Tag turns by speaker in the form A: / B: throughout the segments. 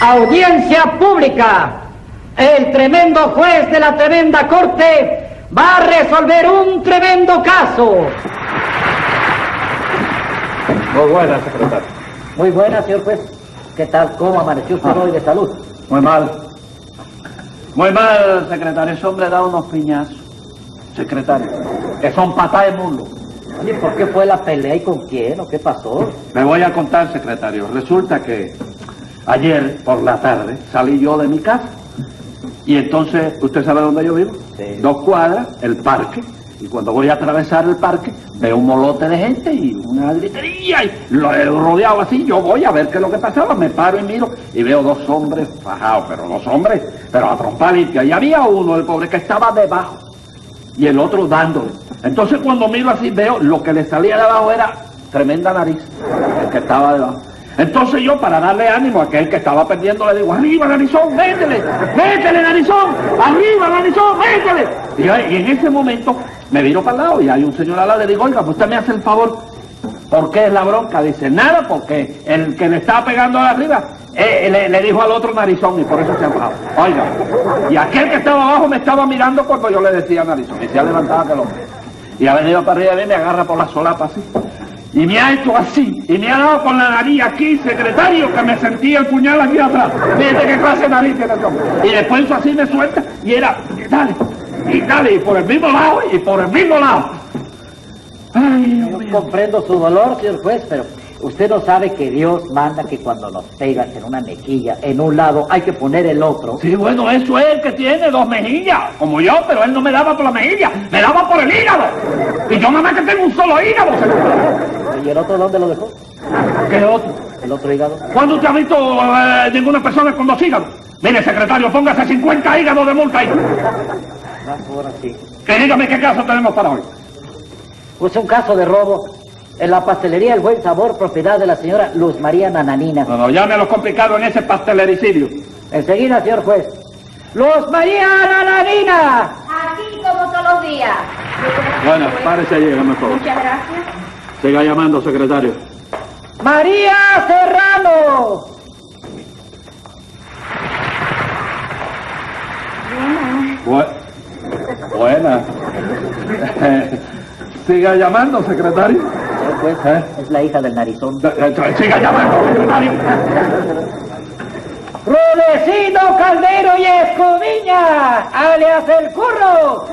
A: Audiencia pública. El tremendo juez de la tremenda corte va a resolver un tremendo caso.
B: Muy buena, secretario.
A: Muy buena, señor juez. ¿Qué tal? ¿Cómo amaneció usted hoy de salud?
B: Muy mal. Muy mal, secretario. Ese hombre da unos piñazos. Secretario. Que son patadas de mulo.
A: Oye, ¿por qué fue la pelea y con quién o qué pasó?
B: Me voy a contar, secretario. Resulta que ayer por la tarde salí yo de mi casa. Y entonces, ¿usted sabe dónde yo vivo?
A: Sí.
B: Dos cuadras, el parque. Y cuando voy a atravesar el parque, veo un molote de gente y una gritería. Y lo he rodeado así. Yo voy a ver qué es lo que pasaba. Me paro y miro y veo dos hombres fajados. Pero dos hombres, pero a trompa limpia. Y había uno, el pobre, que estaba debajo. Y el otro dándole. Entonces cuando miro así veo lo que le salía de abajo era tremenda nariz. El que estaba debajo. Entonces yo, para darle ánimo a aquel que estaba perdiendo, le digo, arriba narizón, métele, métele narizón, arriba narizón, métele. Y, y en ese momento me viro para el lado y hay un señor al lado, le digo, oiga, pues usted me hace el favor, ¿por qué es la bronca? Dice, nada, porque el que le estaba pegando arriba eh, le, le dijo al otro narizón y por eso se ha bajado. Oiga, y aquel que estaba abajo me estaba mirando cuando yo le decía narizón y se ha levantado aquel hombre. Y ha venido para arriba mí, me agarra por la solapa así. Y me ha hecho así, y me ha dado con la nariz aquí, secretario, que me sentía el puñal aquí atrás. Fíjate qué clase de nariz tiene hombre. Y después hizo así, me suelta, y era, y dale, y dale, y por el mismo lado, y por el mismo lado. Ay,
A: Yo comprendo su dolor, señor juez, pero usted no sabe que Dios manda que cuando nos pegas en una mejilla, en un lado, hay que poner el otro.
B: Sí, bueno, eso es el que tiene dos mejillas, como yo, pero él no me daba por la mejilla, me daba por el hígado. Y yo nada más que tengo un solo hígado.
A: ¿Y el otro dónde lo dejó?
B: ¿Qué otro?
A: ¿El otro hígado?
B: ¿Cuándo usted ha visto eh, ninguna persona con dos hígados? Mire, secretario, póngase 50 hígados de multa ahí.
A: Ah, ahora sí.
B: Que dígame qué caso tenemos para hoy.
A: Pues un caso de robo en la pastelería El Buen Sabor, propiedad de la señora Luz María Nananina.
B: No, no, llame a los complicados en ese pastelericidio.
A: Enseguida, señor juez. ¡Luz María Nananina!
C: Aquí como todos los días.
B: Bueno, párese allí, por favor.
C: Muchas gracias.
B: Siga llamando, secretario.
A: ¡María Serrano!
B: Bu- Buena. Siga llamando, secretario.
A: Juez,
B: ¿Eh?
A: es la hija del narizón.
B: Siga llamando, secretario.
A: ¡Rudecindo Caldero y Escoviña! ¡Alias el curro!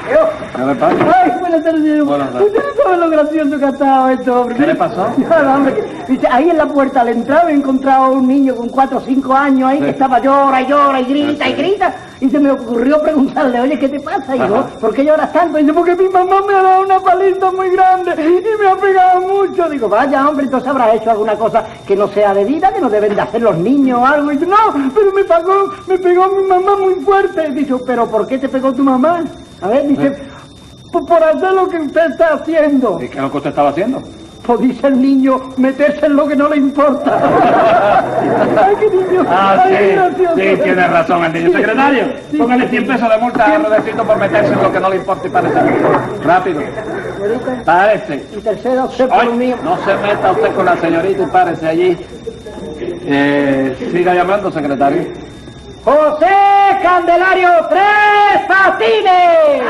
B: ¿Qué le pasa?
A: Ay, buenas tardes, señor.
B: Buenas tardes.
A: Usted no sabe lo gracioso que ha estado esto, hombre.
B: ¿Qué le pasó?
A: Hombre, dice, ahí en la puerta al entrar he encontrado a un niño con cuatro o cinco años ahí
B: Sí.
A: que estaba llora y llora y grita
B: Ah, sí.
A: y grita. Y se me ocurrió preguntarle, oye, ¿qué te pasa? Y yo. ¿por qué lloras tanto? Y dice, porque mi mamá me ha dado una paliza muy grande y me ha pegado mucho. Digo, vaya, hombre, entonces habrás hecho alguna cosa que no sea debida, que no deben de hacer los niños o algo. Y dice, no, pero me pagó, me pegó mi mamá muy fuerte. Y dice, ¿pero por qué te pegó tu mamá? A ver, dice, "Pues por hacer lo que usted está haciendo.
B: ¿Y qué es lo que usted estaba haciendo?
A: Pues dice el niño, meterse en lo que no le importa. Ay, qué niño.
B: Ah, sí, sí, tiene razón el niño.
A: Sí,
B: Secretario,
A: sí.
B: póngale 100 pesos de multa a Rodecito por meterse en lo que no le importa y parece. Rápido. Párese.
A: Y tercero, por
B: no se meta usted con la señorita y párese allí. Eh, siga llamando, secretario.
A: José Candelario Tres Patines.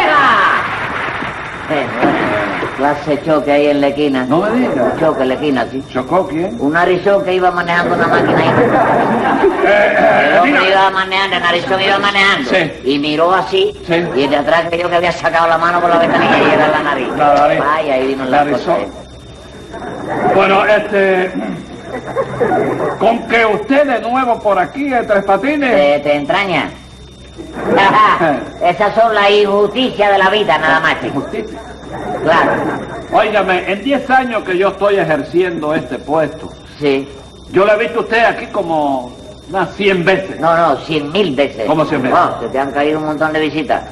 C: ¡A la reja!
D: Clase choque ahí en la esquina.
B: No me diga.
D: Choque en la esquina, sí.
B: ¿Chocó quién?
D: Un narizón que iba manejando una máquina ahí.
B: Eh,
D: El
B: eh,
D: hombre iba manejando, el narizón iba manejando.
B: Sí.
D: Y miró así.
B: Sí.
D: Y de atrás creyó que había sacado la mano por la ventanilla y era la nariz.
B: La nariz.
D: Vaya, ahí vino la
B: Narizón.
D: cosa.
B: Bueno, este... Con que usted de nuevo por aquí, en Tres Patines...
D: ¿Te, te entraña? Esas son las injusticias de la vida, nada más. chico. Claro.
B: Óigame, en 10 años que yo estoy ejerciendo este puesto,
D: Sí.
B: yo le he visto a usted aquí como unas 100 veces.
D: No, no, cien mil veces.
B: ¿Cómo cien veces?
D: No, se te han caído un montón de visitas.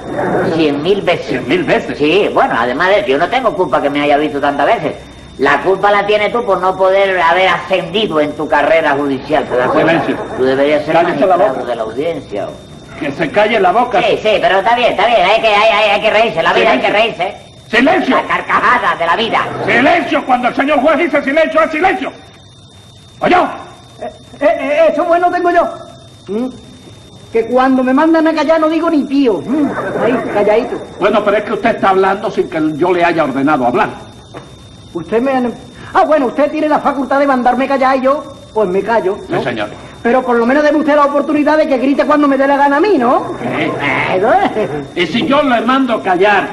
D: Cien mil veces.
B: ¿Cien mil veces?
D: Sí, bueno, además de eso, yo no tengo culpa que me haya visto tantas veces. La culpa la tienes tú por no poder haber ascendido en tu carrera judicial.
B: Silencio.
D: Tú deberías ser
B: la
D: magistrado de la audiencia.
B: Que se calle la boca.
D: Sí, sí, pero está bien, está bien. Hay que, hay, hay- hay que reírse. La vida hay que reírse.
B: ¡Silencio!
D: La carcajada de la vida.
B: ¡Silencio! Cuando el señor juez dice silencio, es silencio. ¿Oye?
A: Eh, eh, eso bueno tengo yo. ¿Mm? Que cuando me mandan a callar no digo ni pío. ¿Mm? Ahí, calladito.
B: Bueno, pero es que usted está hablando sin que yo le haya ordenado hablar.
A: Usted me... Ah, bueno, usted tiene la facultad de mandarme callar y yo, pues me callo. ¿no?
B: Sí, señor.
A: Pero por lo menos debe usted la oportunidad de que grite cuando me dé la gana a mí, ¿no?
B: ¿Eh?
A: Eso es.
B: Y si yo le mando callar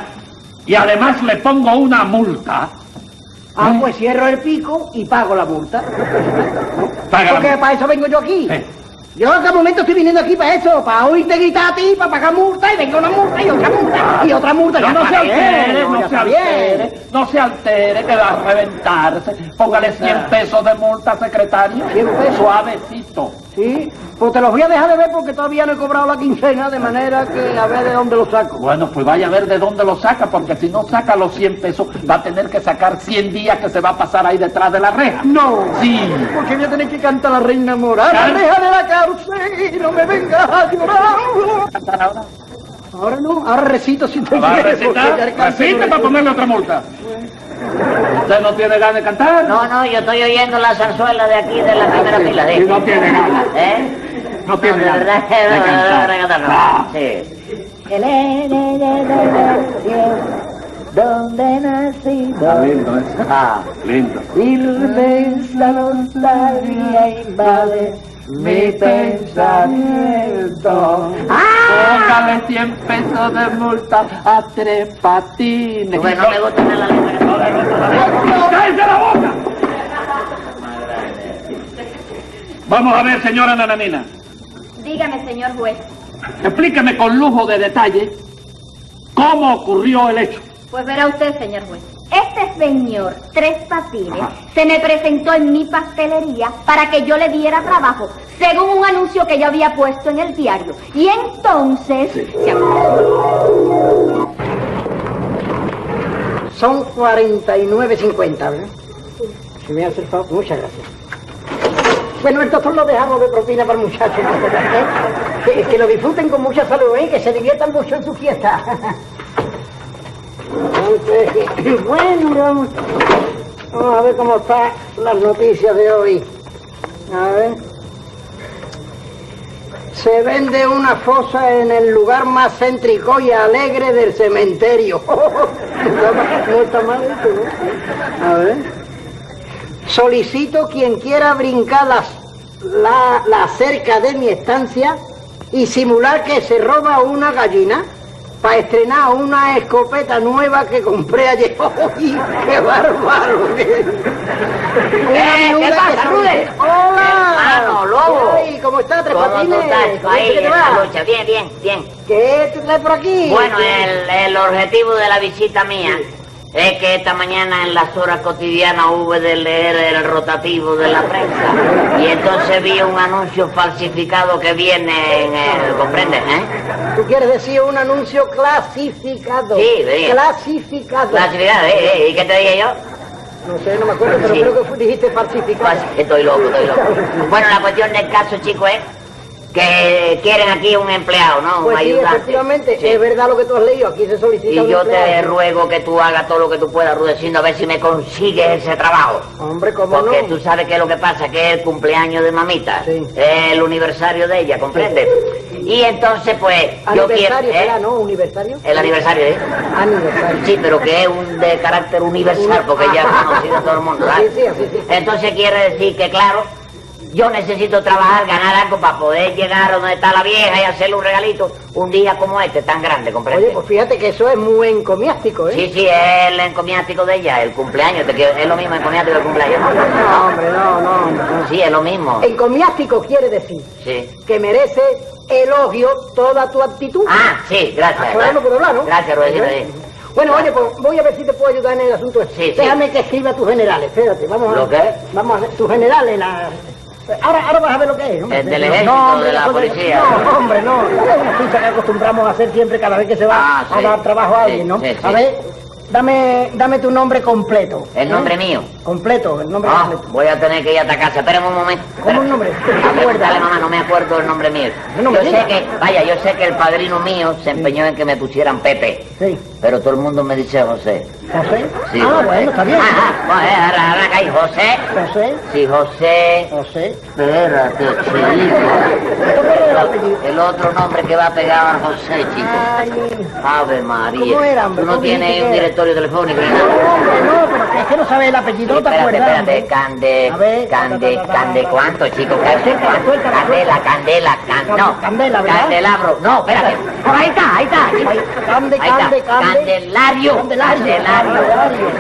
B: y además le pongo una multa,
A: Ah, pues cierro el pico y pago la multa.
B: paga la
A: Porque
B: multa.
A: para eso vengo yo aquí. Yo en cada momento estoy viniendo aquí para eso, para oírte gritar a ti, para pagar multa, y venga una multa, y otra multa, y otra multa.
B: No,
A: Ya
B: no se altere, no se altere, no se altere, que va a reventarse. Póngale 100 pesos de multa, secretario.
A: 100 pesos.
B: Suavecito.
A: Sí, pues te los voy a dejar de ver porque todavía no he cobrado la quincena, de manera que a ver de dónde lo saco.
B: Bueno, pues vaya a ver de dónde lo saca, porque si no saca los 100 pesos, va a tener que sacar 100 días que se va a pasar ahí detrás de la reja.
A: No.
B: Sí.
A: Porque voy a tener que cantar la reina morada,
B: Can-
A: reja de la cárcel, y no me vengas a llorar.
B: ¿Cantar ahora?
A: Ahora no, ahora recito si te
B: ¿Va a
A: quieres,
B: Recite
A: no
B: para ponerle otra multa. ¿Usted no tiene ganas de cantar?
D: No, no, yo estoy oyendo la zarzuela de aquí de la primera fila.
B: Y no tiene ganas.
D: ¿Eh?
B: No tiene
D: de
B: ganas
D: verdad,
B: de
D: de
B: cantar.
D: verdad, no.
B: Ah.
D: Sí.
A: Donde nací,
B: Está lindo, ¿eh?
D: Ah.
B: Lindo.
A: inmensa nostalgia invade mi pensamiento.
B: Póngale 100 pesos de multa a tres patines.
D: Porque no me gusta nada la letra.
B: ¡Cállese la boca! Vamos a ver, señora Nananina.
C: Dígame, señor juez.
B: Explíqueme con lujo de detalle cómo ocurrió el hecho.
C: Pues verá usted, señor juez. Este señor, Tres Patines,
B: Ajá.
C: se me presentó en mi pastelería para que yo le diera trabajo, según un anuncio que yo había puesto en el diario. Y entonces... se.
A: Son 49.50, ¿verdad? Si me hace el favor, muchas gracias. Bueno, entonces lo dejamos de propina para el muchacho. ¿eh? Que, que lo disfruten con mucha salud, ¿eh? que se diviertan mucho en su fiesta. Bueno, vamos, a ver cómo están las noticias de hoy. A ver. Se vende una fosa en el lugar más céntrico y alegre del cementerio. no, está mal, no está mal esto, ¿no? A ver. Solicito quien quiera brincar las- la, la cerca de mi estancia y simular que se roba una gallina para estrenar una escopeta nueva que compré ayer. ¡Uy, qué bárbaro!
D: Eh, ¿qué pasa, Rude?
A: ¡Hola!
D: Hermano, lobo.
A: Ay, ¿Cómo está, Tres
D: ¿Cómo tú
A: Patines? ¿Cómo
D: ahí en la lucha? Bien, bien, bien.
A: ¿Qué te trae por aquí?
D: Bueno, el, el objetivo de la visita mía es que esta mañana en las horas cotidianas hube de leer el rotativo de la prensa y entonces vi un anuncio falsificado que viene en el... ¿Comprendes, eh?
A: ¿Tú quieres decir un anuncio clasificado?
D: Sí, veía.
A: Clasificado.
D: Clasificado, ¿eh? ¿eh? ¿Y qué te dije yo?
A: No sé, no me acuerdo, pero
D: Sí.
A: creo que dijiste falsificado.
D: Pues, estoy loco, estoy loco. Bueno, la cuestión del caso, chico, es que quieren aquí un empleado, ¿no?
A: Pues
D: un
A: sí,
D: ayudante.
A: efectivamente,
D: Sí.
A: es verdad lo que tú has leído. Aquí se solicita
D: Y
A: un
D: yo te ruego que tú hagas todo lo que tú puedas, Rudecindo, a ver si me consigues ese trabajo.
A: Hombre, ¿cómo
D: Porque
A: no?
D: tú sabes que es lo que pasa, que es el cumpleaños de mamita,
A: Sí.
D: el aniversario de ella, ¿comprendes? Y entonces, pues, yo quiero...
A: Aniversario
D: ¿eh?
A: ¿no? ¿Universario?
D: El aniversario, ¿eh?
A: Aniversario.
D: Sí, pero que es un de carácter universal, porque ya es conocido todo el mundo, ¿sabes?
A: Sí, sí, así sí.
D: Entonces quiere decir que, claro, yo necesito trabajar, ganar algo para poder llegar a donde está la vieja y hacerle un regalito un día como este, tan grande, ¿comprendes?
A: Oye, pues fíjate que eso es muy encomiástico, ¿eh?
D: Sí, sí, es el encomiático de ella, el cumpleaños, es lo mismo encomiático que el cumpleaños. ¿no?
A: No, hombre, no, no.
D: Sí, es lo mismo.
A: Encomiástico quiere decir
D: Sí.
A: que merece elogio toda tu actitud.
D: Ah, sí, gracias.
A: No puedo hablar, ¿no?
D: Gracias,
A: ¿Eh? Bueno, oye, pues voy a ver si te puedo ayudar en el asunto. este.
D: Sí, sí.
A: Déjame que escriba tus generales, espérate, vamos a
D: ¿Lo qué?
A: Vamos a ver, tus generales, la... Ahora, ahora vas a ver lo que es. hombre.
D: El del ejército,
A: hombre,
D: de la
A: cosa
D: policía.
A: No, hombre, no. Es una ficha que acostumbramos a hacer siempre cada vez que se va
D: Ah,
A: a dar trabajo a alguien, ¿no?
D: sí, sí.
A: A ver, dame, dame tu nombre completo.
D: El
A: ¿eh?
D: nombre mío.
A: Completo, el nombre
D: No,
A: completo.
D: voy a tener que ir a esta casa. Espérame un momento.
A: ¿Cómo el nombre?
D: Dale, mamá, no me acuerdo el nombre mío.
A: No
D: Yo sé que, vaya, yo sé que el padrino mío se empeñó en que me pusieran Pepe.
A: Sí.
D: Pero todo el mundo me dice José.
A: ¿José?
D: Sí,
A: ah,
D: José.
A: bueno, está bien.
D: Ah, ah, bueno, eh, José.
A: José,
D: Sí, José.
A: José.
D: Espérate, chico.
A: ¿Esto cuál era el
D: otro nombre que va pegado a José, chico.
A: Ay,
D: Ave María.
A: ¿Cómo era, hombre?
D: Tú no
A: ¿Cómo
D: tienes un directorio telefónico ni
A: no, hombre, no, pero es que no sabes el apellido, te
D: espérate,
A: acuerdas.
D: espérate,
A: hombre.
D: Cande,
A: A ver,
D: Cande, Cande. ¿cuánto, chico? Candela, Candela, Can- no.
A: Candela, ¿verdad?
D: Candelabro, no, espérate. Por ahí está, ahí está.
A: Cande. Cande, Cande.
D: Candelario.
A: Candelario.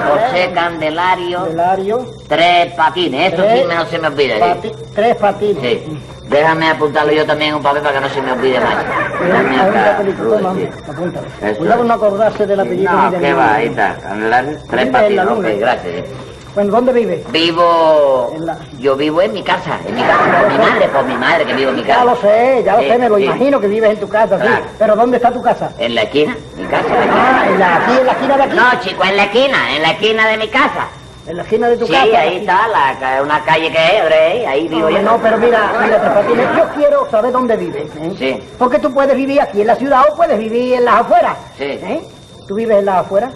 D: José Candelario,
A: Candelario.
D: tres patines, eso sí no se me olvida.
A: pati- tres patines.
D: Sí. Déjame apuntarlo yo también en un papel para que no se me olvide más. Acá.
A: apúntalo. Cuidado no acordarse del apellido.
D: No,
A: del
D: ¿qué
A: nombre.
D: va? Ahí está. Candelario, tres patines. Ok, gracias.
A: Bueno, ¿dónde vive?
D: Vivo,
A: En la-
D: yo vivo en mi casa, en mi casa, por mi madre, por mi madre que vivo en mi casa.
A: Ya lo sé, ya lo
D: Sí,
A: sé, me lo
D: sí.
A: imagino que vives en tu casa, sí.
D: Claro.
A: Pero ¿dónde está tu casa?
D: En la esquina, mi casa.
A: Ah, en la, aquí, en la esquina de aquí.
D: No, chico, en la esquina, en la esquina de mi casa.
A: En la esquina de tu
D: Sí,
A: casa.
D: ahí
A: aquí.
D: está, la, una calle que es, Bre, ahí vivo
A: No,
D: yo.
A: no, pero mira, mira, yo quiero saber dónde vives. ¿eh?
D: Sí.
A: Porque tú puedes vivir aquí en la ciudad o puedes vivir en las afueras.
D: Sí.
A: ¿eh? ¿Tú vives en las afueras?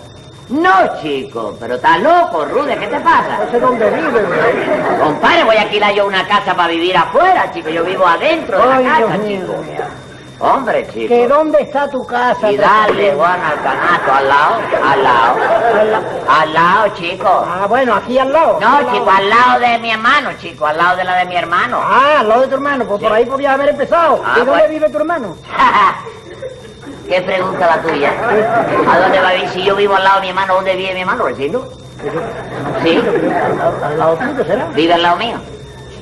D: No, chico, pero estás loco, Rude, ¿qué te pasa?
A: No sé dónde vives. güey.
D: Compadre, voy a alquilar yo una casa para vivir afuera, chico, yo vivo adentro de
A: Ay,
D: la
A: Dios
D: casa,
A: mío.
D: chico. Hombre, chico.
A: ¿Que dónde está tu casa?
D: Y dale? Juan, al canasto, al lado, al lado.
A: Al la-
D: Al lado, chico.
A: Ah, bueno, aquí al lado.
D: No,
A: al lado.
D: chico, al lado de mi hermano, chico, al lado de la de mi hermano.
A: Ah, al lado de tu hermano, pues por ahí podías haber empezado.
D: Ah,
A: ¿Y dónde
D: bueno.
A: vive tu hermano?
D: ¿Qué pregunta la tuya? ¿A dónde va a vivir? Si yo vivo al lado de mi hermano, ¿dónde vive mi hermano, vecino? Sí,
A: Al, lado tuyo, ¿será?
D: vive al lado mío.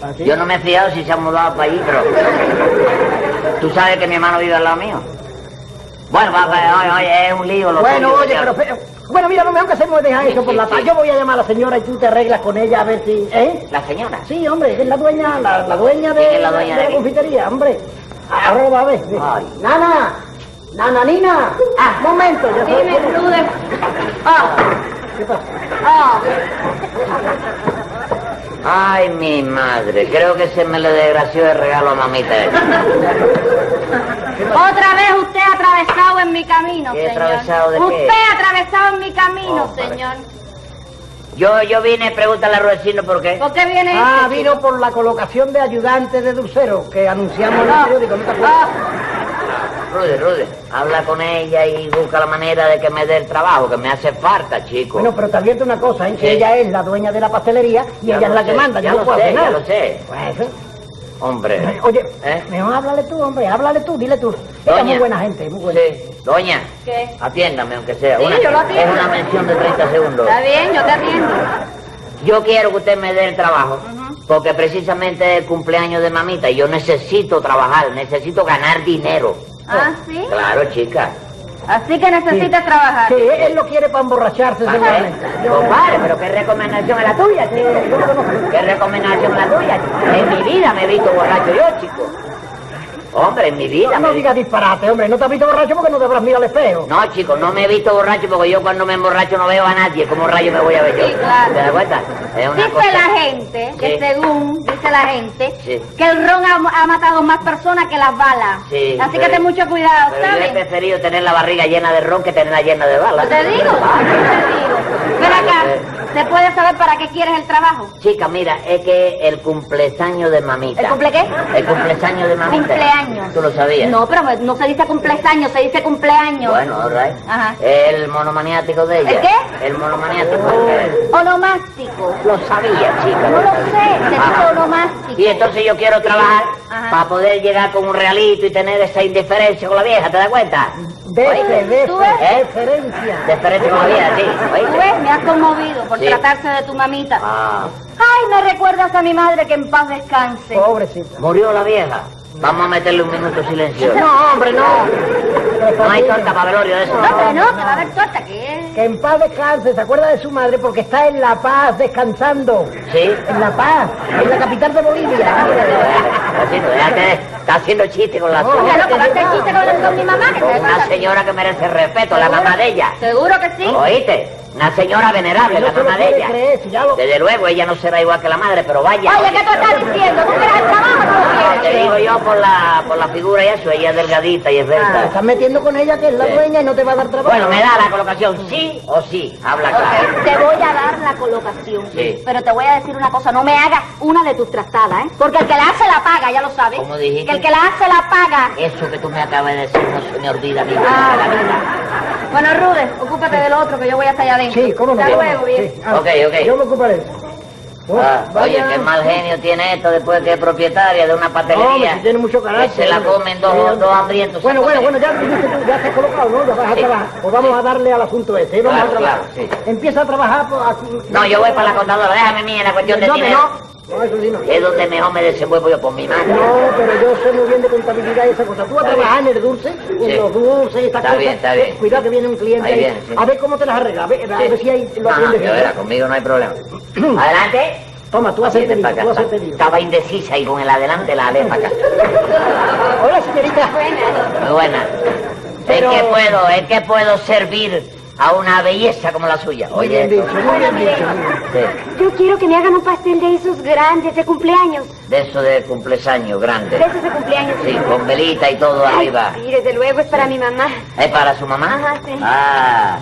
A: ¿Ah?
D: Yo no me he fiado si se ha mudado para allí, pero... ¿Tú sabes que mi hermano vive al lado mío? Bueno, va, oye, oye, es un lío lo
A: Bueno,
D: tuyo,
A: oye, pero, pero- bueno, mira, no mejor que hacemos dejar
D: Sí,
A: eso por
D: sí,
A: la paz.
D: sí.
A: Yo voy a llamar a la señora y tú te arreglas con ella a ver si, ¿eh?
D: ¿La señora?
A: Sí, hombre, es la dueña, la, la dueña de,
D: ¿Quién es la dueña
A: de
D: de
A: la
D: qué?
A: confitería, hombre. Va a ver.
D: Ay.
A: Nana, Nana, Nina. Ah, momento, yo soy.
C: Dime, Rude. Ah,
A: ¿Qué pasa?
C: ah.
D: Ay, mi madre, creo que se me le desgració el regalo a mamita.
C: Otra vez usted ha atravesado en mi camino,
D: ¿Qué
C: señor.
D: atravesado de qué?
C: usted ha atravesado en mi camino, señor.
D: Yo, yo vine, pregúntale a Ruecino por qué.
C: ¿Por qué viene
A: Ah,
C: este
A: vino
C: chico?
A: por la colocación de ayudante de dulcero que anunciamos en el
C: Ah,
A: periódico, ¿no te acuerdas?
C: ah,
D: Rude, Rude, habla con ella y busca la manera de que me dé el trabajo, que me hace falta, chico.
A: Bueno, pero te advierto una cosa, ¿eh? que
D: Sí.
A: ella es la dueña de la pastelería y
D: Ya
A: ella es la que
D: sé,
A: manda,
D: ya
A: yo no
D: lo
A: puedo
D: sé,
A: hacer
D: ya
A: nada.
D: lo sé.
A: Pues, ¿eh?
D: Hombre.
A: Oye,
D: ¿Eh?
A: mejor háblale tú, hombre, háblale tú, dile tú. Ella es muy buena gente, muy buena.
D: Sí, doña,
C: ¿Qué?
D: atiéndame aunque sea.
C: Sí,
D: una,
C: yo lo atiendo.
D: Es una mención de 30 segundos.
C: Está bien, yo te atiendo.
D: Yo quiero que usted me dé el trabajo, porque precisamente es el cumpleaños de mamita y yo necesito trabajar, necesito ganar dinero.
C: ¿Ah, sí?
D: Claro, chica.
C: Así que necesitas trabajar.
A: Sí, él lo quiere para emborracharse
D: ¿Para
A: seguramente.
D: qué? Compadre, pero qué recomendación es la tuya, chico. ¿Qué recomendación es la tuya? chico? En mi vida me he visto borracho yo, chico. Hombre, en mi vida.
A: No,
D: me
A: no digas disparate, hombre, no te has visto borracho porque no te habrás mirado al espejo.
D: No, chicos, no me he visto borracho porque yo cuando me emborracho no veo a nadie. ¿Cómo rayo me voy a ver yo?
C: Sí, claro.
D: ¿Te das cuenta? Es una
C: Dice
D: cosa...
C: la gente, que según dice la gente,
D: Sí.
C: que el ron ha, ha matado más personas que las balas.
D: Sí,
C: Así que ten mucho cuidado,
D: Pero yo he
C: ¿sabes?
D: preferido tener la barriga llena de ron que tenerla llena de balas.
C: Te digo, te digo. Ven acá, ¿se puede saber para qué quieres el trabajo?
D: Chica, mira, es que el cumpleaños de mamita.
C: ¿El cumple qué?
D: El cumpleaños de mamita.
C: Cumpleaños.
D: ¿Tú lo sabías?
C: No, pero no se dice cumpleaños, se dice cumpleaños.
D: Bueno, all right.
C: Ajá.
D: El monomaniático de ella.
C: ¿El qué?
D: El monomaniático.
C: Onomástico.
D: Lo sabía, chica.
C: No lo sé, se dice onomástico.
D: Y entonces yo quiero trabajar
C: Ajá.
D: para poder llegar con un realito y tener esa indiferencia con la vieja, ¿te das cuenta?
A: Deferencia.
D: Diferencia con la vieja, sí.
C: Me has conmovido por
D: Sí.
C: tratarse de tu mamita.
D: Ah,
C: Ay, me recuerdas a mi madre que en paz descanse.
A: Pobrecita.
D: murió la vieja. Vamos a meterle un minuto de silencio.
A: No, hombre, no.
D: No hay torta para velorio de eso.
C: No, que no, que va a haber torta, que es...
A: Que en paz descanse, se acuerda de su madre porque está en La Paz descansando.
D: Sí.
A: En La Paz, en la capital de Bolivia.
D: Está haciendo, déjate, está haciendo chiste con la
A: No,
D: suya.
C: Claro, que va a hacer chiste con, con mi mamá, que
D: Una señora que merece respeto, la mamá de ella.
C: Seguro que sí.
D: ¿Oíste? Una señora venerable,
A: No
D: la mamá de ella.
A: creer, lo-
D: Desde luego, ella no será igual que la madre, pero vaya.
C: Oye, ¿qué tú estás diciendo? ¿Tú quieres el trabajo no
D: Ah, Te digo yo por la, por la figura y eso, ella es delgadita y
A: Ah,
D: esbelta.
A: estás metiendo con ella que es la
D: Sí.
A: dueña y no te va a dar trabajo.
D: Bueno, me da la colocación, sí o sí. Habla claro.
C: Te voy a dar la colocación.
D: Sí.
C: Pero te voy a decir una cosa, no me hagas una de tus trastadas, ¿eh? Porque el que la hace la paga, ya lo sabes.
D: ¿Cómo dijiste?
C: Que el que la hace la paga.
D: Eso que tú me acabas de decir no se me olvida a mí.
C: Ah, la verdad. Bueno, Rude, ocúpate del otro, que yo voy hasta allá adentro.
A: Sí, cómo no.
C: Hasta
A: no,
C: luego, bien.
A: sí. Ah,
D: Ok, ok.
A: Yo me ocuparé. Oh,
D: Ah, oye, qué mal genio tiene esto después que es propietaria de una
A: No,
D: pastelería.
A: si tiene mucho carácter.
D: Que se la comen dos,
A: hombre.
D: dos hambrientos.
A: Bueno,
D: se
A: bueno, bueno, ya, ya estás colocado, ¿no? Ya vas a
D: Sí.
A: trabajar. Pues vamos a darle al asunto este. ¿eh? Vamos
D: Claro,
A: a trabajar.
D: claro, sí.
A: Empieza a trabajar pues.
D: No, yo voy para la contadora, déjame a mí en la cuestión de
A: ¿Dónde
D: dinero.
A: no? No, eso sí no.
D: Es donde mejor me desenvuelvo yo por mi mano.
A: No, pero yo sé muy bien de contabilidad y esa cosa. Tú vas a trabajar en el dulce, en
D: Sí.
A: los dulces y estas
D: Está
A: cosas.
D: bien, está bien.
A: Cuidado que viene un cliente
D: Ahí
A: ahí.
D: viene, sí.
A: A ver cómo te las arreglas. A ver, a ver si ahí lo
D: No, no, yo conmigo no hay problema. Adelante.
A: Toma, tú haces pedido, tú haces pedido.
D: Estaba indecisa y con el adelante la alé para acá.
A: Hola, señorita.
D: Muy buena.
A: Pero-
D: Es que puedo, es que puedo servir a una belleza como la suya.
A: Muy
D: Oye,
A: bien
D: esto-
A: dicho, muy bien dicho.
D: Sí,
C: Yo quiero que me hagan un pastel de esos grandes de cumpleaños.
D: de eso de cumpleaños grande.
C: De esos de cumpleaños.
D: Sí, con velita y todo
C: Ay,
D: arriba.
C: sí, desde luego es para mi mamá.
D: ¿Es para su mamá?
C: Ajá, sí.
D: Ah,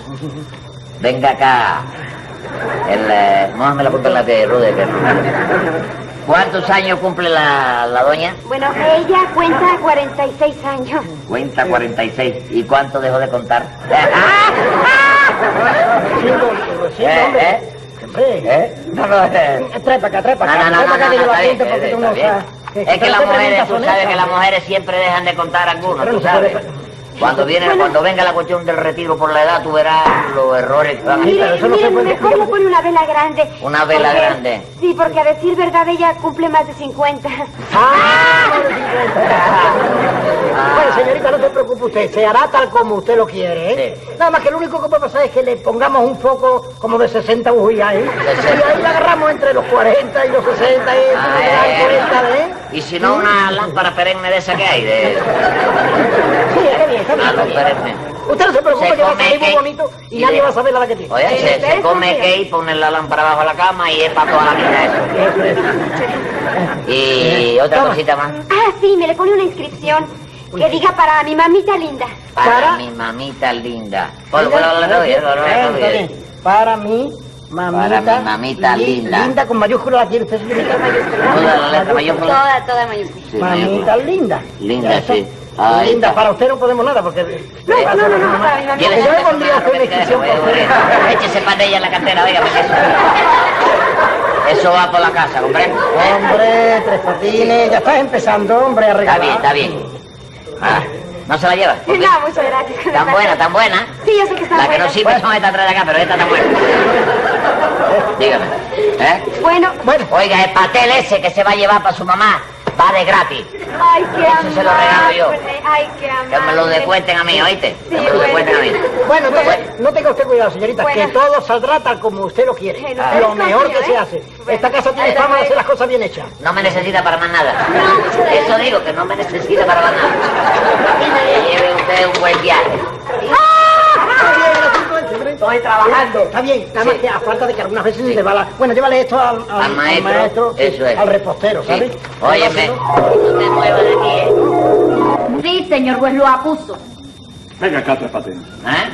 D: venga acá. El, eh, la punta en la de Rude. ¿Cuántos años cumple la, la doña?
C: Bueno, ella cuenta 46 años.
D: Cuenta 46. ¿Y cuánto dejó de contar?
A: Sí, hombre, sí,
D: ¿Eh? ¿Eh? ¿Eh? No, no, eh.
A: Trae para acá, trae para
D: No,
A: acá.
D: no, no, no, no,
A: no sabes.
D: Es que las mujeres, tú sabes que las mujeres siempre dejan de contar algunos, tú
A: no
D: sabes. Cuando viene, cuando venga la cuestión del retiro por la edad, tú verás los errores que van a
A: Sí, pero
C: Mire,
A: eso no se
C: mire,
A: puede-
C: mejor le pone una vela grande.
D: Una vela
C: Porque-
D: grande.
C: Sí, porque a decir verdad ella cumple más de 50.
A: ¡Ah! más de 50. Bueno, señorita, no se preocupe usted, se hará tal como usted lo quiere, ¿eh?
D: Sí.
A: Nada más que lo único que puede pasar es que le pongamos un foco como de 60 bujías, ¿eh? Y ahí la agarramos entre los 40 y los 60 y
D: Ah, eh,
A: 40, ¿eh?
D: Y si no, una lámpara perenne de esa que hay, de...
A: Sí, está bien, está bien.
D: Ah,
A: está
D: no.
A: Usted no se preocupe
D: Se
A: que va a
D: come
A: salir muy bonito y
D: y
A: nadie va a saber la que tiene.
D: Oye, se, se come cake, ponen la lámpara bajo la cama y es para toda la vida eso. Y otra
A: Toma.
D: cosita más.
C: Ah, sí, me le pone una inscripción que diga para mi mamita linda.
D: Para,
A: Para-
D: mi mamita linda.
A: Bien. Para mi mamita.
D: Para mi mamita
A: li-
D: linda.
A: Linda con mayúscula la quiere usted.
D: Toda la letra mayúscula.
C: Toda, toda mayúscula.
D: Sí,
A: Mamita
D: mayúscula.
A: linda.
D: Linda, sí. Ahí
A: linda,
D: está.
A: para usted no podemos nada porque...
C: No, no, no, no, para
A: Yo le pondría a usted una inscripción.
D: Échese de ella en la cartera, oiga, porque eso... Eso va por la casa, ¿comprende?
A: Hombre, tres patines, ya estás empezando, hombre, a
D: Está
A: regalar.
D: bien, está bien. Ah, ¿No se la lleva?
C: No, muchas gracias.
D: Tan buena, tan buena.
C: Sí, yo sé que está
D: Las que
C: buena.
D: no sirven son estas tres de acá, pero esta tan buena. Dígame. ¿Eh?
C: Bueno,
A: Bueno,
D: Oiga, el pastel ese que se va a llevar para su mamá va de gratis.
C: ay, qué
D: Eso se lo regalo yo.
C: amable, Ay, qué amable.
D: Que me lo descuenten a mí, ¿oíste? Que me lo
C: Sí,
D: descuenten a mí.
A: bueno, entonces, no tenga usted cuidado, señorita,
C: Bueno.
A: que todo saldrá tal como usted lo quiere.
C: Bueno,
A: Ah, lo mejor que se
C: ¿eh?
A: hace.
C: Bueno.
A: Esta casa tiene fama de hacer las cosas bien hechas.
D: No me necesita para más nada. Eso digo, que no me necesita para más nada. Que lleve usted un buen viaje.
A: Está bien, el asunto ese, hombre.
D: Estoy trabajando.
A: Está bien, nada más
D: Sí.
A: que a falta de que algunas veces le va la... Bueno, llévale esto al, al-
D: Al maestro,
A: sí,
D: eso es.
A: al repostero, ¿sabes?
D: Sí. Óyeme, no te muevas de aquí, ¿eh?
C: Sí, señor juez, lo acuso.
B: Venga acá, Tres Patines.
D: ¿Eh?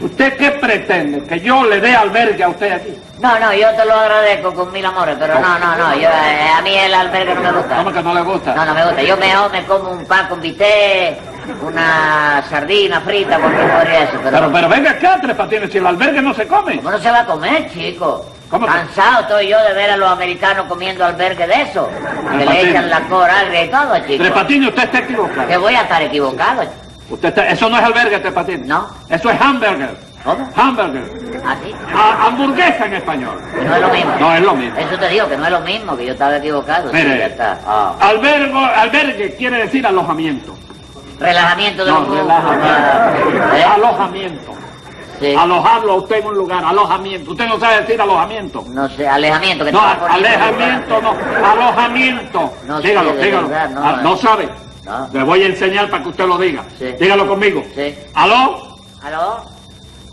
B: ¿Usted qué pretende? ¿Que yo le dé albergue a usted aquí?
D: No, no, yo te lo agradezco con mil amores, pero no, no, no, yo, eh, a mí el albergue no me gusta.
B: ¿Cómo que no le gusta?
D: No, no me gusta. Yo mejor me como un pan con bistec, una sardina frita, porque podría eso, pero...
B: Pero, pero venga acá, Tres Patines, si el albergue no se come.
D: ¿Cómo no se va a comer, chico? Cansado estoy yo de ver a los americanos comiendo albergue de eso. Que le echan la cora agria y todo, chico.
B: Tres Patines, usted está equivocado.
D: Que voy a estar equivocado.
B: Usted está- Eso no es albergue, Tres Patines.
D: No.
B: Eso es hamburger.
D: ¿Cómo?
B: Hamburger.
D: Así.
B: A- hamburguesa en español.
D: No es lo mismo.
B: No es lo mismo.
D: Eso te digo, que no es lo mismo, que yo estaba equivocado. sí,
B: Mire,
D: ya está. Ah.
B: albergo, albergue quiere decir alojamiento.
D: Relajamiento de
B: No,
D: los
B: relajamiento.
D: ¿Eh?
B: Alojamiento.
D: Sí.
B: Alojarlo a usted en un lugar, alojamiento. Usted no sabe decir alojamiento.
D: No sé, alejamiento que
B: No, alejamiento, no, alojamiento.
D: No sé,
B: dígalo,
D: de
B: dígalo.
D: no,
B: Ah,
D: no.
B: sabe.
D: No.
B: Le voy a enseñar para que usted lo diga.
D: Sí.
B: Dígalo conmigo.
D: Sí.
B: ¿Aló?
D: ¿Aló?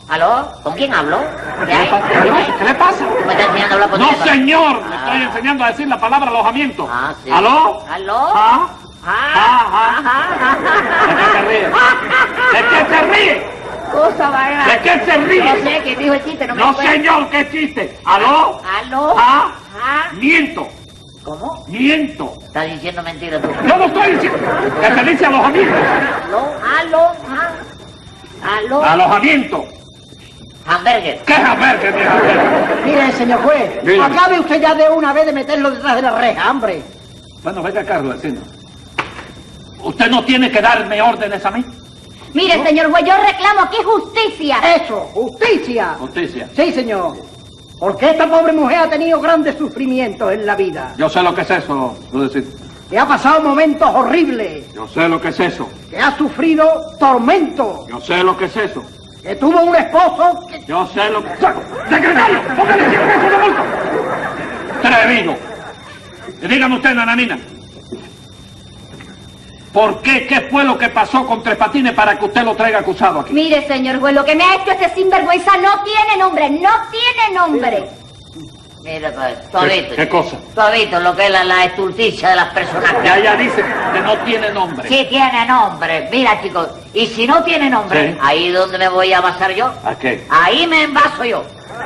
D: ¿Aló? ¿Con quién hablo? ¿Qué
B: ¿Qué le
D: hay?
B: ¿Qué le pasa? ¿Qué le pasa?
D: ¿Tú me estás enseñando a hablar por
B: No, señor, le
D: Ah.
B: estoy enseñando a decir la palabra alojamiento.
D: Ah, sí.
B: ¿Aló?
D: ¿Aló?
B: ¿Ah?
D: Ah,
B: ¿De qué se ríe? ¿De qué se ríe?
D: Cosa.
B: ¿De qué se ríe?
D: No sé, ¿quién dijo el chiste? No me
B: No,
D: acuerdo.
B: señor, ¿qué chiste? ¿Aló?
D: ¿Aló?
B: ¿Ah?
D: ¿Ah?
B: Miento,
D: ¿Cómo?
B: miento.
D: Estás diciendo mentira tú.
B: Yo no estoy diciendo que se dice alojamiento.
D: ¿Aló? ¿Aló? ¿Ah? ¿Aló?
B: Alojamiento.
D: Hamburger.
B: ¿Qué es hamburger, mi hamburger?
A: Mire, señor juez,
B: Dígame.
A: acabe usted ya de una vez de meterlo detrás de la reja, hombre.
B: Bueno, venga, Carlos, vecino. ¿Usted no tiene que darme órdenes a mí?
C: Mire, señor juez, yo reclamo aquí justicia.
A: Eso, justicia.
B: Justicia.
A: Sí, señor. Porque esta pobre mujer ha tenido grandes sufrimientos en la vida.
B: Yo sé lo que es eso, Rudecito.
A: Que ha pasado momentos horribles.
B: Yo sé lo que es eso.
A: Que ha sufrido tormentos.
B: Yo sé lo que es eso.
A: Que tuvo un esposo que...
B: Yo sé lo que... ¡Secretario! ¡Póngale 100 pesos de multa! ¡Trevido! Y dígame usted, nananina. ¿Por qué? ¿Qué fue lo que pasó con Tres Patines para que usted lo traiga acusado aquí?
C: Mire, señor juez, lo que me ha hecho este sinvergüenza no tiene nombre, no tiene nombre.
D: Mira, pues, has
B: ¿Qué- qué cosa?
D: Visto lo que es la, la estulticia de las personas.
B: Ya ella dice que no tiene nombre.
D: Sí tiene nombre. Mira, chicos, y si no tiene nombre,
B: Sí.
D: ahí es donde me voy a basar yo.
B: ¿A qué?
D: Ahí me envaso yo.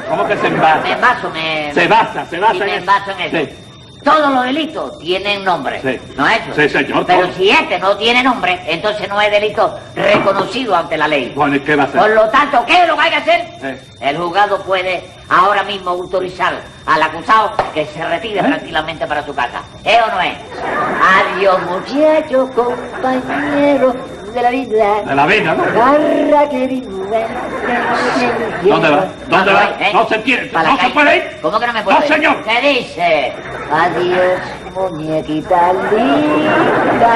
B: ¿Cómo que se
D: Me
B: embasa?
D: envaso, me...
B: Se basa, se basa
D: Sí,
B: en
D: me
B: eso.
D: envaso en eso.
B: Sí.
D: Todos los delitos tienen nombre.
B: Sí.
D: ¿No es eso?
B: Sí, señor,
D: Pero si este no tiene nombre, entonces no es delito reconocido ante la ley.
B: Bueno, ¿y qué va a
D: Por lo tanto, ¿qué es lo que hay que hacer?
B: Sí.
D: El juzgado puede ahora mismo autorizar al acusado que se retire
B: ¿Eh?
D: tranquilamente para su casa. ¿Es o no es? Adiós, muchachos, compañeros de la vida.
B: De la vida, ¿no?
D: Garra querida.
B: ¿Dónde va? ¿Dónde va?
D: ¿Eh?
B: No se entiende.
D: ¿Para la
B: ¿No se puede ir?
D: ¿Cómo que no me puedo
B: No,
D: ir?
B: señor.
D: ¿Qué dice? Adiós, muñequita linda.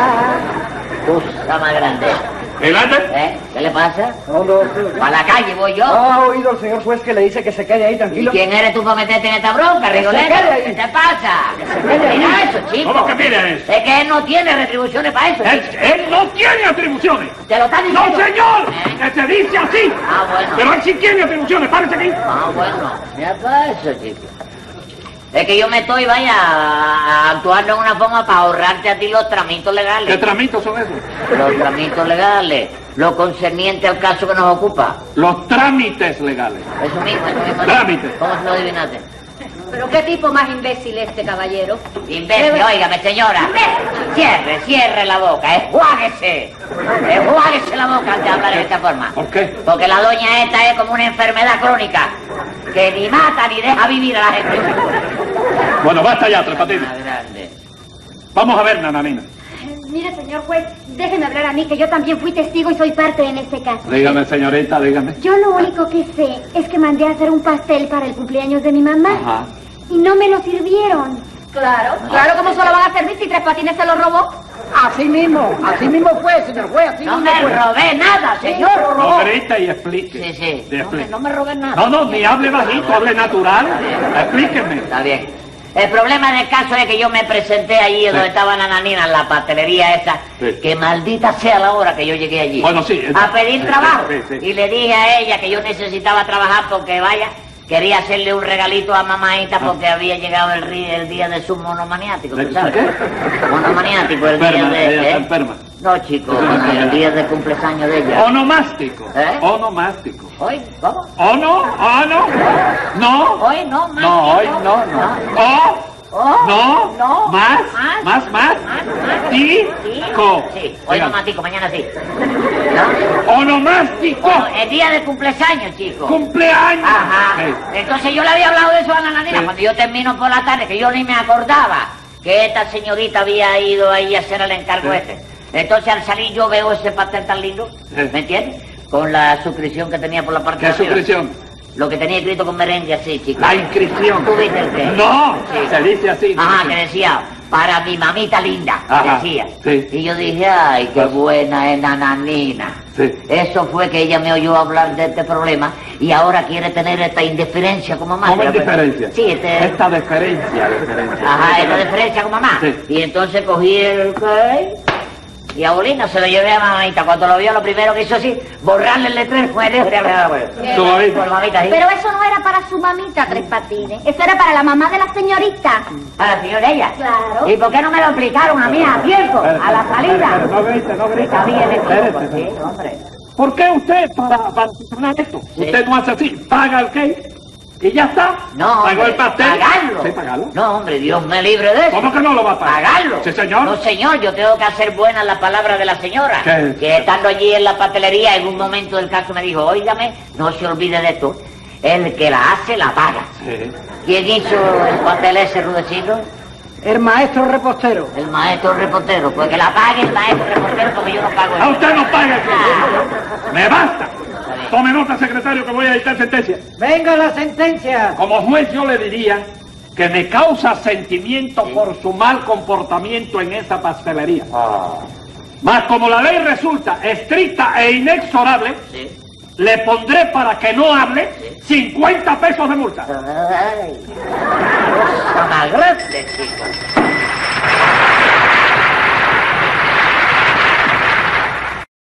D: Cosa más grande.
B: ¿Delante?
D: ¿Eh? ¿Qué le pasa?
A: No, no,
D: ¿Para la calle voy yo?
A: ¿Ha oído el señor juez que le dice que se quede ahí
D: ¿Y
A: tranquilo?
D: quién eres tú para meterte en esta bronca, Rigoletto? ¿Qué te pasa? Mira eso, chico.
B: ¿Cómo que mire eso?
D: Es que él no tiene retribuciones para eso.
B: Él, él no tiene atribuciones.
D: ¿Te lo está
B: ¡No,
D: diciendo?
B: señor!
D: ¿Eh?
B: Que se dice así.
D: Ah, bueno.
B: Pero él sí tiene atribuciones. Párese aquí.
D: Ah, bueno. Mira para eso, chico. Es que yo me estoy, vaya, a- actuando en una forma para ahorrarte a ti los tramitos
B: ¿Qué
D: legales.
B: tramitos son esos?
D: Los tramitos legales. Lo concerniente al caso que nos ocupa.
B: Los trámites legales.
D: Eso mismo, eso mismo.
B: Trámite.
D: ¿Cómo se lo adivinaste?
C: Pero qué tipo más imbécil este caballero.
D: Imbécil, óigame, señora. Cierre, cierre la boca, enjuáguese. Enjuáguese la boca antes de hablar de esta forma.
B: ¿Por qué?
D: Porque la doña esta es como una enfermedad crónica que ni mata ni deja vivir a la gente.
B: Bueno, basta ya, Tres Patines. Vamos a ver, nananina.
C: Mire, señor juez, déjeme hablar a mí, que yo también fui testigo y soy parte en este caso.
B: Dígame, señorita, dígame.
C: Yo lo único que sé es que mandé a hacer un pastel para el cumpleaños de mi mamá.
B: Ajá.
C: Y no me lo sirvieron. Claro, claro, ¿cómo se lo van a servir si Tres Patines se lo robó?
A: Así mismo, así mismo fue, señor juez, así
D: No
A: mismo
D: me
A: fue.
D: robé nada, señor.
B: No grite y explique.
D: Sí, sí. No me,
B: explique.
D: no me robé nada.
B: No, no, ni hable bajito, hable natural. Explíqueme.
D: Está bien. El problema del caso es que yo me presenté allí donde estaba Nananina, en la pastelería esa,
B: Sí.
D: que maldita sea la hora que yo llegué allí.
B: Bueno, sí,
D: A pedir
B: sí,
D: trabajo.
B: sí, sí.
D: Y le dije a ella que yo necesitaba trabajar porque, vaya, quería hacerle un regalito a mamaita porque había llegado el, ri- el día de su monomaniático,
B: ¿De
D: ¿tú sabes?
B: qué?
D: Monomaniático, el día
B: Enferma,
D: de...
B: ella
D: ¿eh?
B: enferma.
D: No, chico, el día de cumpleaños de ella.
B: Onomástico.
D: ¿Eh?
B: Onomástico.
D: ¿Hoy? ¿Cómo?
B: ¿Ono? ¿Ono? ¿No?
D: Hoy no, más.
B: No, hoy no, no. ¿O?
D: Oh,
B: ¿No?
D: no.
B: ¿Más?
D: Más.
B: ¿Más, más?
D: Más, más.
B: ¿Tico?
D: Sí, hoy no mañana sí. ¿No?
B: ¡Onomástico!
D: Bueno, el día de cumpleaños, chico.
B: ¡Cumpleaños!
D: Ajá. Entonces yo le había hablado de eso a la nanina
B: Sí.
D: cuando yo termino por la tarde, que yo ni me acordaba que esta señorita había ido ahí a hacer el encargo
B: Sí.
D: este. Entonces al salir yo veo ese pastel tan lindo,
B: Sí.
D: ¿me entiendes? Con la suscripción que tenía por la parte
B: ¿Qué
D: de arriba.
B: suscripción?
D: Lo que tenía escrito con merengue así, chico.
B: La inscripción.
D: ¿Tú viste el qué?
B: No,
D: Sí.
B: se dice así.
D: Ajá, que decía, para mi mamita linda,
B: Ajá,
D: decía.
B: sí.
D: Y yo dije, ay, qué buena es nananina.
B: Sí.
D: Eso fue que ella me oyó hablar de este problema y ahora quiere tener esta indiferencia con mamá.
B: ¿Cómo
D: Pero-
B: indiferencia?
D: Sí, este...
B: Esta deferencia, deferencia.
D: Ajá, esta diferencia con mamá.
B: Sí.
D: Y entonces cogí el qué Y a Bolino se lo llevé a mamita. Cuando lo vio, lo primero que hizo así, borrarle el letrero fue de
B: Su mamita.
D: Por mamita, sí.
C: Pero eso no era para su mamita, Tres Patines. Eso era para la mamá de la señorita.
D: Para la señora ella.
C: Claro.
D: ¿Y por qué no me lo explicaron a mí a tiempo? A la salida.
B: No grite, no grite.
D: Está bien, pues, sí, hombre.
B: ¿Por qué usted, para, para solucionar esto,
D: Sí.
B: usted no hace así? Paga el cake y ya está.
D: No,
B: Pagó
D: hombre,
B: el pastel.
D: pagarlo.
B: Sí, pagarlo.
D: No, hombre, Dios me libre de eso.
B: ¿Cómo que no lo va a pagar?
D: ¿Pagarlo?
B: Sí, señor.
D: No, señor, yo tengo que hacer buenas las palabras de la señora.
B: ¿Qué?
D: Que estando allí en la pastelería, en un momento del caso me dijo, óigame, no se olvide de esto. El que la hace, la paga.
B: Sí.
D: ¿Quién hizo el pastel ese, Rudecito?
A: El maestro repostero.
D: El maestro reportero. Pues que la pague el maestro reportero porque yo no pago
B: A
D: eso.
B: usted no paga el
D: Ah.
B: ¡Me basta! Tome nota, secretario, que voy a dictar sentencia.
A: Venga la sentencia.
B: Como juez yo le diría que me causa sentimiento por su mal comportamiento en esa pastelería.
D: Ah.
B: Mas como la ley resulta estricta e inexorable,
D: Sí.
B: le pondré para que no hable 50 pesos de multa.
D: Ay, cosa más grande, chico.